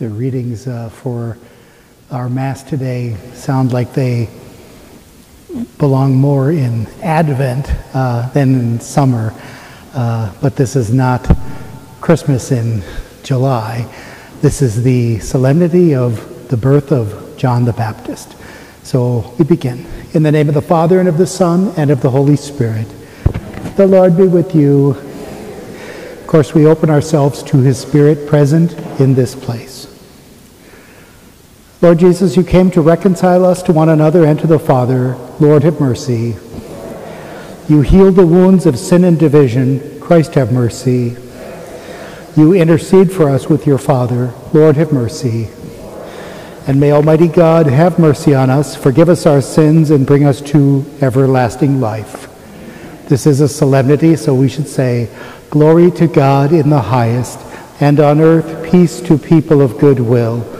The readings uh, for our Mass today sound like they belong more in Advent uh, than in summer, uh, but this is not Christmas in July. This is the solemnity of the birth of John the Baptist. So we begin. In the name of the Father, and of the Son, and of the Holy Spirit. The Lord be with you. Of course, we open ourselves to his Spirit present in this place. Lord Jesus, you came to reconcile us to one another and to the Father. Lord, have mercy. You healed the wounds of sin and division. Christ, have mercy. You intercede for us with your Father. Lord, have mercy. And may Almighty God have mercy on us, forgive us our sins, and bring us to everlasting life. This is a solemnity, so we should say, Glory to God in the highest, and on earth peace to people of good will.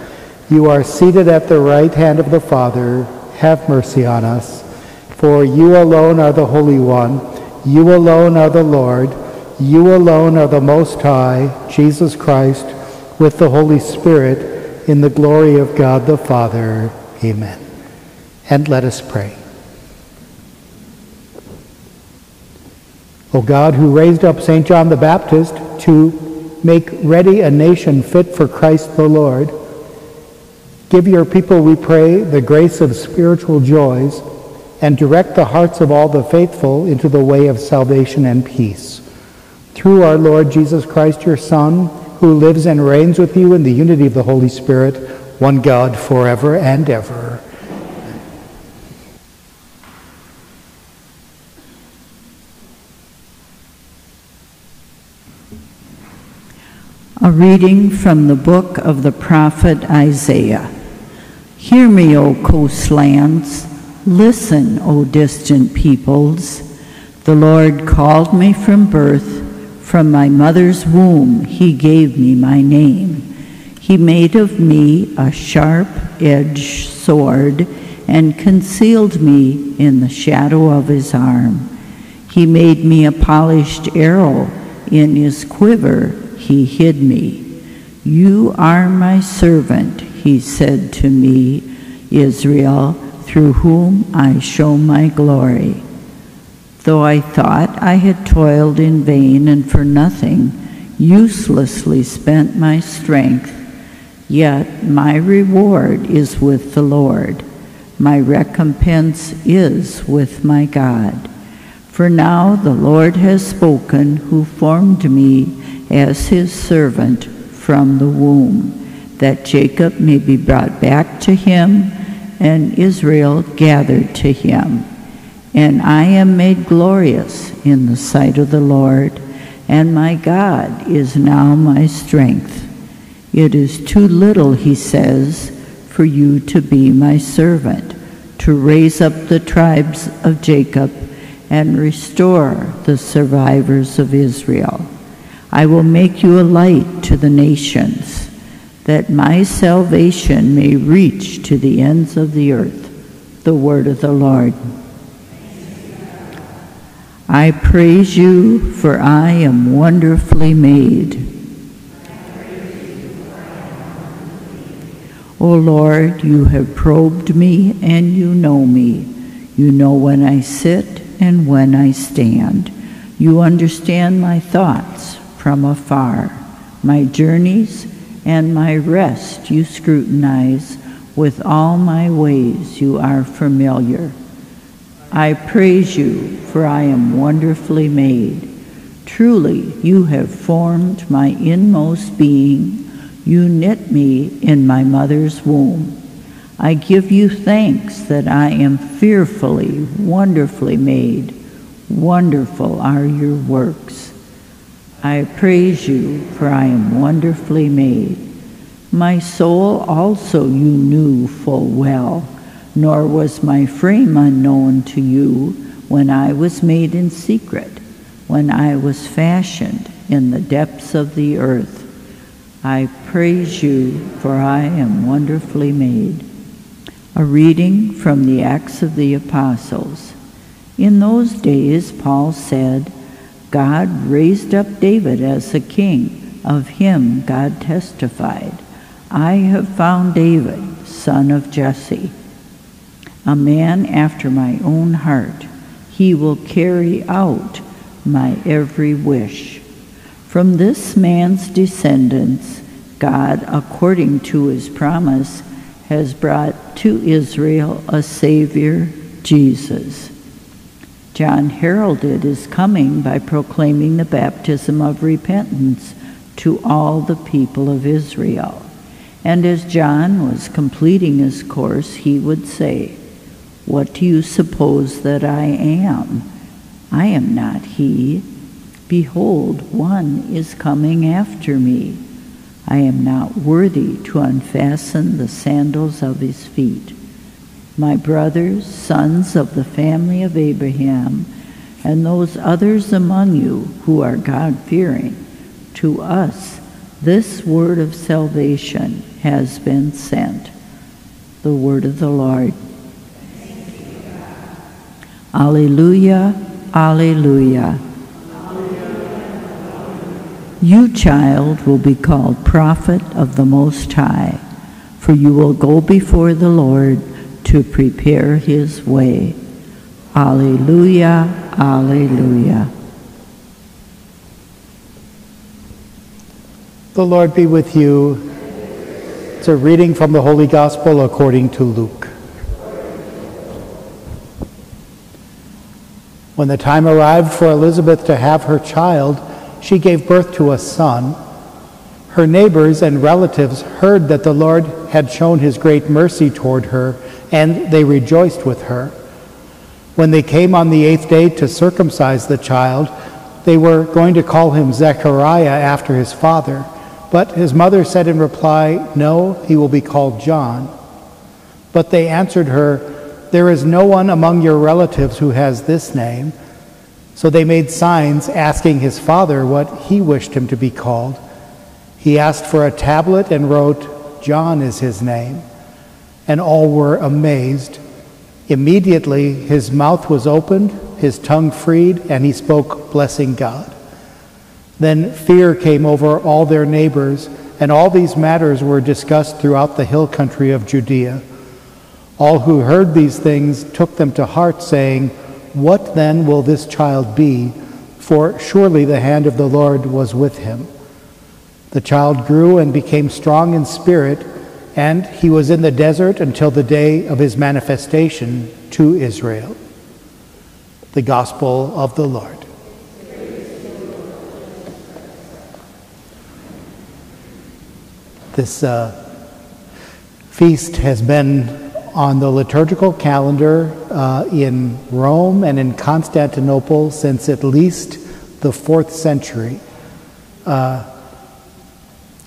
You are seated at the right hand of the Father. Have mercy on us. For you alone are the Holy One. You alone are the Lord. You alone are the Most High, Jesus Christ, with the Holy Spirit, in the glory of God the Father. Amen. And let us pray. O God, who raised up St. John the Baptist to make ready a nation fit for Christ the Lord, Give your people, we pray, the grace of spiritual joys and direct the hearts of all the faithful into the way of salvation and peace. Through our Lord Jesus Christ, your Son, who lives and reigns with you in the unity of the Holy Spirit, one God, forever and ever. A reading from the book of the prophet Isaiah. Hear me, O coastlands. Listen, O distant peoples. The Lord called me from birth. From my mother's womb, he gave me my name. He made of me a sharp edged sword and concealed me in the shadow of his arm. He made me a polished arrow. In his quiver, he hid me. You are my servant he said to me, Israel, through whom I show my glory. Though I thought I had toiled in vain and for nothing, uselessly spent my strength, yet my reward is with the Lord. My recompense is with my God. For now the Lord has spoken, who formed me as his servant from the womb that Jacob may be brought back to him and Israel gathered to him. And I am made glorious in the sight of the Lord, and my God is now my strength. It is too little, he says, for you to be my servant, to raise up the tribes of Jacob and restore the survivors of Israel. I will make you a light to the nations that my salvation may reach to the ends of the earth. The word of the Lord. I praise you, for I am wonderfully made. O Lord, you have probed me and you know me. You know when I sit and when I stand. You understand my thoughts from afar, my journeys and my rest you scrutinize. With all my ways you are familiar. I praise you, for I am wonderfully made. Truly, you have formed my inmost being. You knit me in my mother's womb. I give you thanks that I am fearfully, wonderfully made. Wonderful are your works. I praise you, for I am wonderfully made. My soul also you knew full well, nor was my frame unknown to you when I was made in secret, when I was fashioned in the depths of the earth. I praise you, for I am wonderfully made. A reading from the Acts of the Apostles. In those days, Paul said, God raised up David as a king. Of him God testified. I have found David, son of Jesse, a man after my own heart. He will carry out my every wish. From this man's descendants, God, according to his promise, has brought to Israel a Savior, Jesus. John heralded his coming by proclaiming the baptism of repentance to all the people of Israel. And as John was completing his course, he would say, What do you suppose that I am? I am not he. Behold, one is coming after me. I am not worthy to unfasten the sandals of his feet. My brothers, sons of the family of Abraham, and those others among you who are God fearing, to us this word of salvation has been sent. The word of the Lord. Alleluia, alleluia. You, child, will be called prophet of the Most High, for you will go before the Lord to prepare his way. Alleluia, alleluia. The Lord be with you. It's a reading from the Holy Gospel according to Luke. When the time arrived for Elizabeth to have her child, she gave birth to a son. Her neighbors and relatives heard that the Lord had shown his great mercy toward her, and they rejoiced with her. When they came on the eighth day to circumcise the child, they were going to call him Zechariah after his father. But his mother said in reply, No, he will be called John. But they answered her, There is no one among your relatives who has this name. So they made signs asking his father what he wished him to be called. He asked for a tablet and wrote, John is his name. And all were amazed. Immediately his mouth was opened, his tongue freed, and he spoke, blessing God. Then fear came over all their neighbors, and all these matters were discussed throughout the hill country of Judea. All who heard these things took them to heart, saying, What then will this child be? For surely the hand of the Lord was with him. The child grew and became strong in spirit, and he was in the desert until the day of his manifestation to Israel. The Gospel of the Lord. This uh, feast has been on the liturgical calendar uh, in Rome and in Constantinople since at least the fourth century. Uh,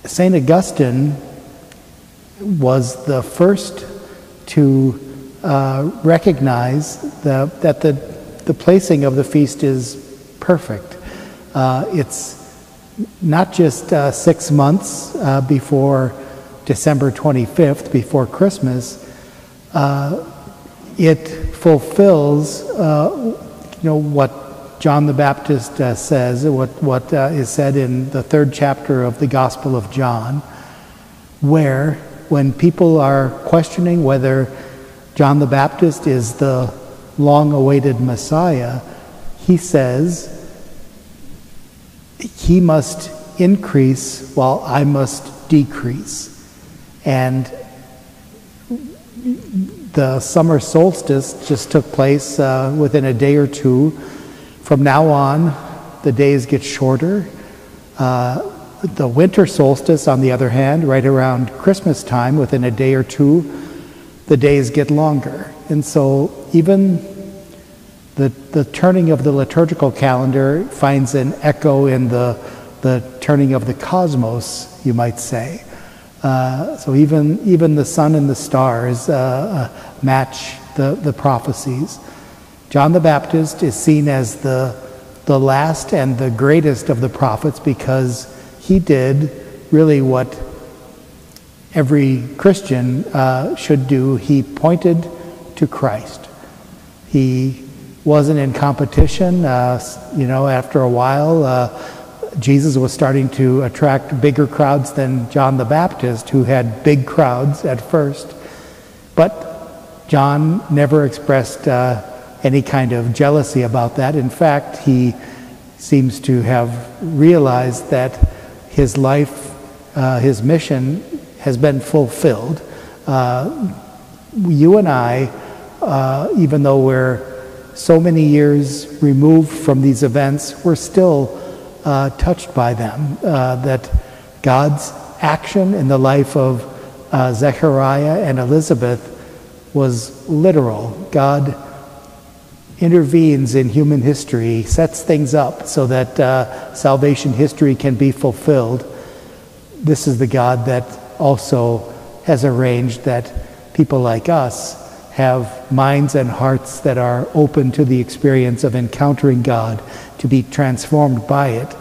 St. Augustine was the first to uh, recognize the, that the, the placing of the feast is perfect. Uh, it's not just uh, six months uh, before December 25th, before Christmas, uh, it fulfills, uh, you know, what John the Baptist says, what, what is said in the third chapter of the Gospel of John, where when people are questioning whether John the Baptist is the long awaited Messiah, he says, he must increase while I must decrease. And the summer solstice just took place uh, within a day or two. From now on, the days get shorter. Uh, the winter solstice, on the other hand, right around Christmas time, within a day or two, the days get longer. And so, even the, the turning of the liturgical calendar finds an echo in the, the turning of the cosmos, you might say. Uh, so even, even the sun and the stars uh, uh, match the, the prophecies. John the Baptist is seen as the, the last and the greatest of the prophets because he did really what every Christian uh, should do. He pointed to Christ. He wasn't in competition. Uh, you know, after a while, uh, Jesus was starting to attract bigger crowds than John the Baptist, who had big crowds at first. But John never expressed uh, any kind of jealousy about that. In fact, he seems to have realized that his life, uh, his mission, has been fulfilled. Uh, you and I, uh, even though we're so many years removed from these events, we're still uh, touched by them. Uh, that God's action in the life of uh, Zechariah and Elizabeth was literal. God intervenes in human history, sets things up so that uh, salvation history can be fulfilled. This is the God that also has arranged that people like us have minds and hearts that are open to the experience of encountering God, to be transformed by it.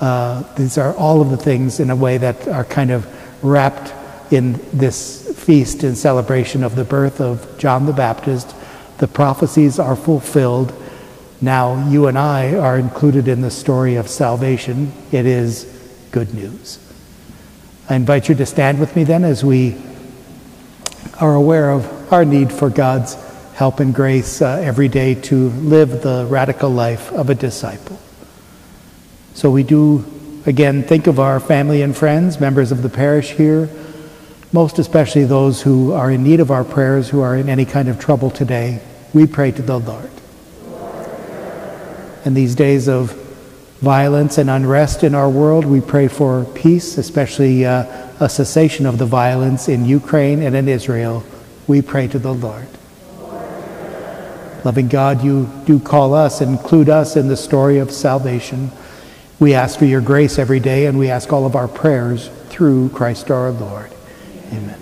Uh, these are all of the things in a way that are kind of wrapped in this feast in celebration of the birth of John the Baptist. The prophecies are fulfilled. Now you and I are included in the story of salvation. It is good news. I invite you to stand with me then as we are aware of our need for God's help and grace uh, every day to live the radical life of a disciple. So we do, again, think of our family and friends, members of the parish here, most especially those who are in need of our prayers, who are in any kind of trouble today. We pray to the Lord. In these days of violence and unrest in our world, we pray for peace, especially uh, a cessation of the violence in Ukraine and in Israel. We pray to the Lord. Loving God, you do call us, include us in the story of salvation. We ask for your grace every day, and we ask all of our prayers through Christ our Lord. Amen.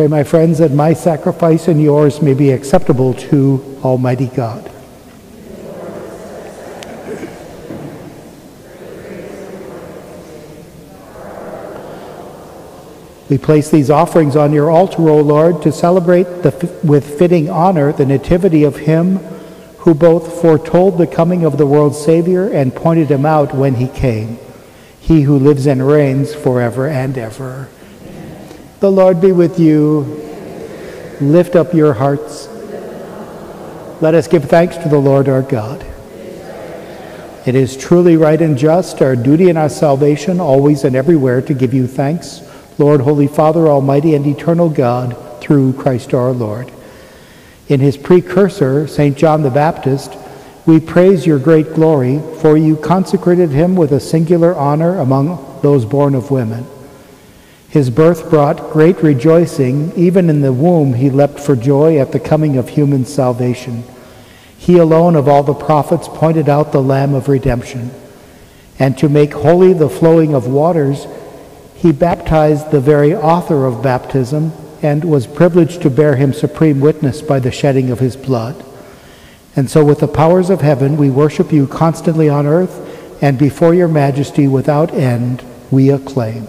Pray, my friends, that my sacrifice and yours may be acceptable to Almighty God. We place these offerings on your altar, O Lord, to celebrate the, with fitting honor the nativity of him who both foretold the coming of the world's Savior and pointed him out when he came, he who lives and reigns forever and ever. The Lord be with you. Lift up your hearts. Let us give thanks to the Lord our God. It is truly right and just, our duty and our salvation, always and everywhere, to give you thanks Lord, Holy Father, Almighty and Eternal God, through Christ our Lord. In his precursor, St. John the Baptist, we praise your great glory, for you consecrated him with a singular honor among those born of women. His birth brought great rejoicing. Even in the womb, he leapt for joy at the coming of human salvation. He alone of all the prophets pointed out the Lamb of redemption. And to make holy the flowing of waters, he baptized the very author of baptism and was privileged to bear him supreme witness by the shedding of his blood. And so, with the powers of heaven, we worship you constantly on earth, and before your majesty without end, we acclaim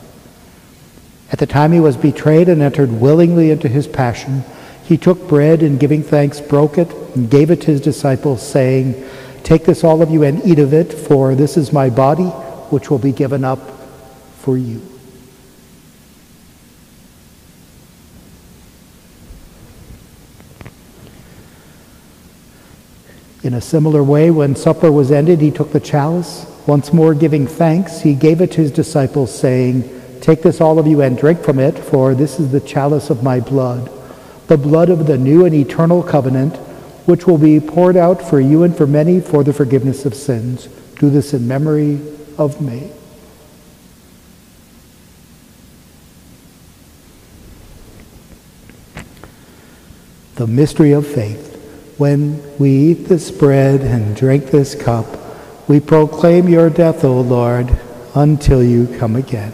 At the time he was betrayed and entered willingly into his passion, he took bread and giving thanks broke it and gave it to his disciples, saying, Take this, all of you, and eat of it, for this is my body, which will be given up for you. In a similar way, when supper was ended, he took the chalice. Once more giving thanks, he gave it to his disciples, saying, Take this, all of you, and drink from it, for this is the chalice of my blood, the blood of the new and eternal covenant, which will be poured out for you and for many for the forgiveness of sins. Do this in memory of me. The mystery of faith. When we eat this bread and drink this cup, we proclaim your death, O Lord, until you come again.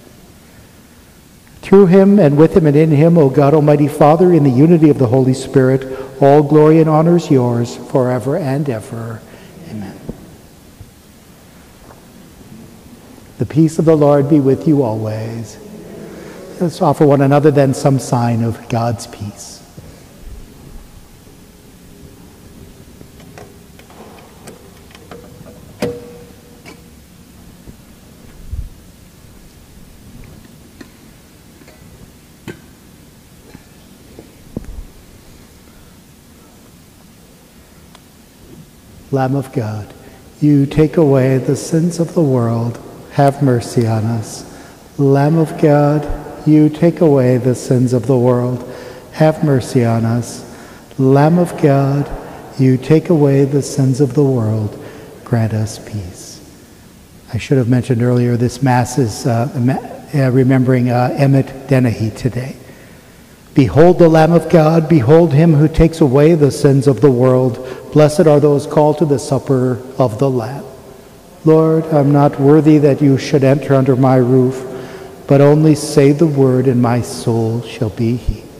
Through him and with him and in him, O God Almighty Father, in the unity of the Holy Spirit, all glory and honor is yours forever and ever. Amen. The peace of the Lord be with you always. Let's offer one another then some sign of God's peace. Lamb of God, you take away the sins of the world, have mercy on us. Lamb of God, you take away the sins of the world, have mercy on us. Lamb of God, you take away the sins of the world, grant us peace. I should have mentioned earlier this Mass is uh, uh remembering uh, Emmett Dennehy today. Behold the Lamb of God, behold him who takes away the sins of the world. Blessed are those called to the supper of the Lamb. Lord, I'm not worthy that you should enter under my roof, but only say the word, and my soul shall be healed.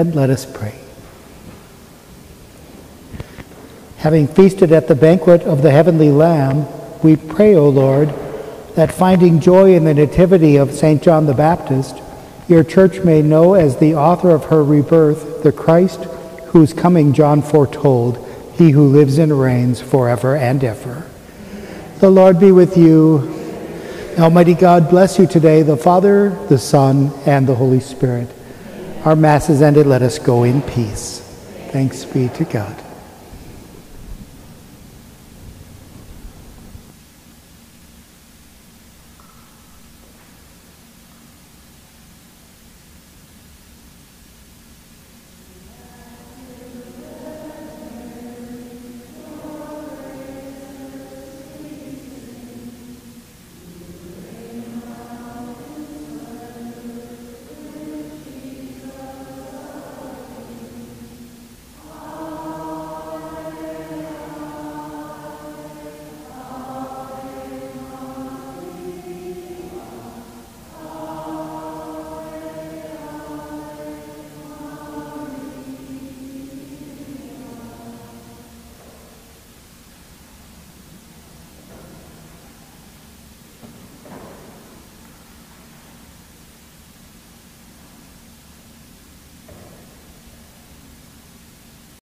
And let us pray. Having feasted at the banquet of the heavenly Lamb, we pray, O Lord, that finding joy in the nativity of St. John the Baptist, your church may know as the author of her rebirth the Christ whose coming John foretold, he who lives and reigns forever and ever. The Lord be with you. Almighty God bless you today, the Father, the Son, and the Holy Spirit. Our Mass is ended. Let us go in peace. Thanks be to God.